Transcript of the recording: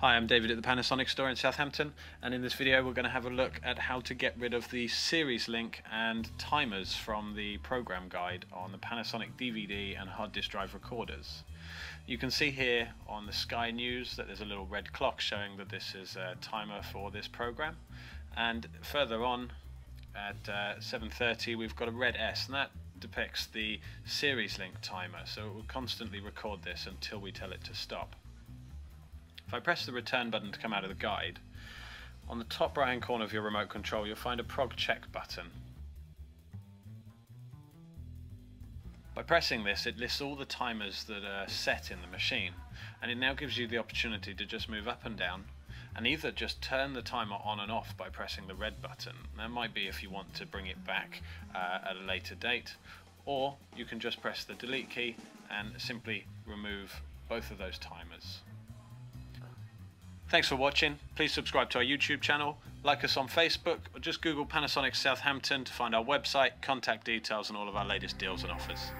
Hi, I'm David at the Panasonic store in Southampton and in this video we're going to have a look at how to get rid of the series link and timers from the program guide on the Panasonic DVD and hard disk drive recorders. You can see here on the Sky News that there's a little red clock showing that this is a timer for this program and further on at uh, 7.30 we've got a red S and that depicts the series link timer so it will constantly record this until we tell it to stop. If I press the return button to come out of the guide, on the top right hand corner of your remote control you'll find a prog check button. By pressing this it lists all the timers that are set in the machine and it now gives you the opportunity to just move up and down and either just turn the timer on and off by pressing the red button. That might be if you want to bring it back uh, at a later date or you can just press the delete key and simply remove both of those timers. Thanks for watching. Please subscribe to our YouTube channel, like us on Facebook, or just Google Panasonic Southampton to find our website, contact details, and all of our latest deals and offers.